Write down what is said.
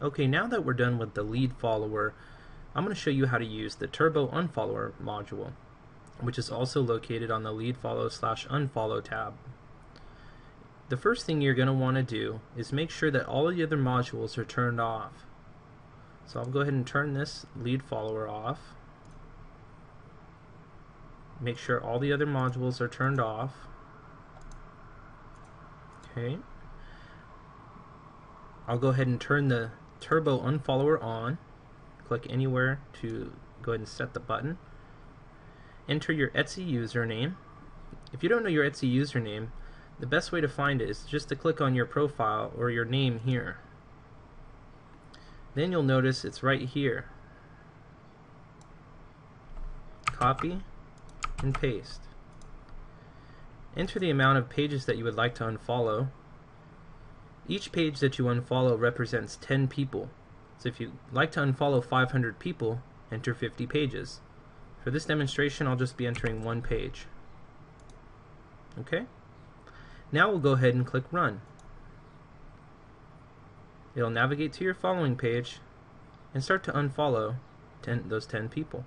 Okay, now that we're done with the lead follower, I'm going to show you how to use the turbo unfollower module, which is also located on the lead follow slash unfollow tab. The first thing you're going to want to do is make sure that all the other modules are turned off. So I'll go ahead and turn this lead follower off. Make sure all the other modules are turned off. Okay. I'll go ahead and turn the turbo unfollower on. Click anywhere to go ahead and set the button. Enter your Etsy username. If you don't know your Etsy username, the best way to find it is just to click on your profile or your name here. Then you'll notice it's right here. Copy and paste. Enter the amount of pages that you would like to unfollow each page that you unfollow represents 10 people. So if you'd like to unfollow 500 people, enter 50 pages. For this demonstration, I'll just be entering one page. Okay? Now we'll go ahead and click Run. It'll navigate to your following page and start to unfollow 10, those 10 people.